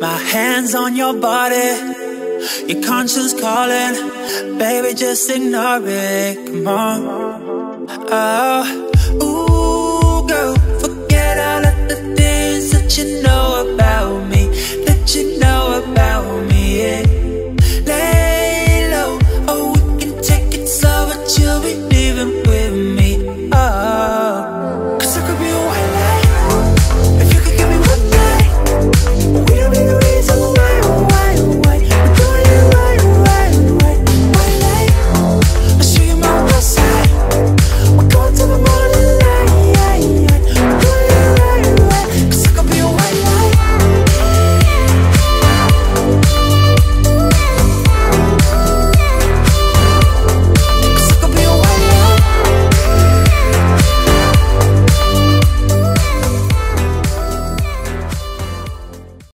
My hands on your body, your conscience calling. Baby, just ignore it. Come on. Oh, ooh, girl, forget all of the things that you know.